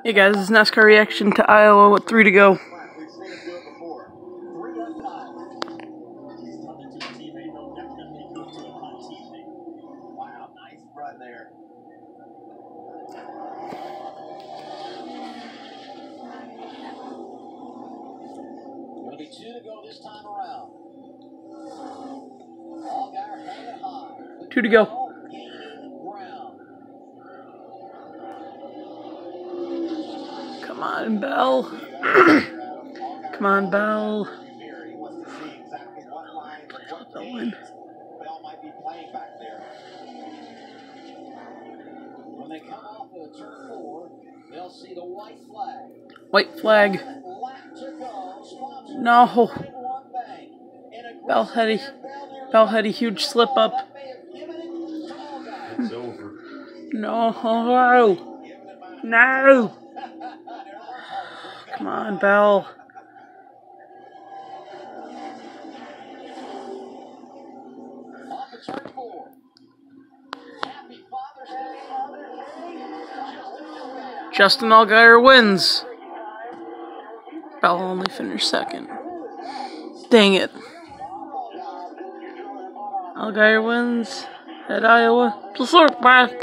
Hey guys, this is NASCAR reaction to Iowa with three to go. Two to go this time around. Allgaier hanging high. Two to go. Gaining ground. Come on, Bell. Come on, Bell. He wants to see exactly what lines and what Bell games win. Bell might be playing back there. When they come off of turn four, they'll see the white flag. White flag. Lap to go. Sponsored No. by One Bell had a, Bell had a huge slip up. That may have given it to Allgaier. It's over. No. No. Come on, Bell. Justin Allgaier wins. Bell only finished second. Dang it. Allgaier wins at Iowa. Plus, Bye.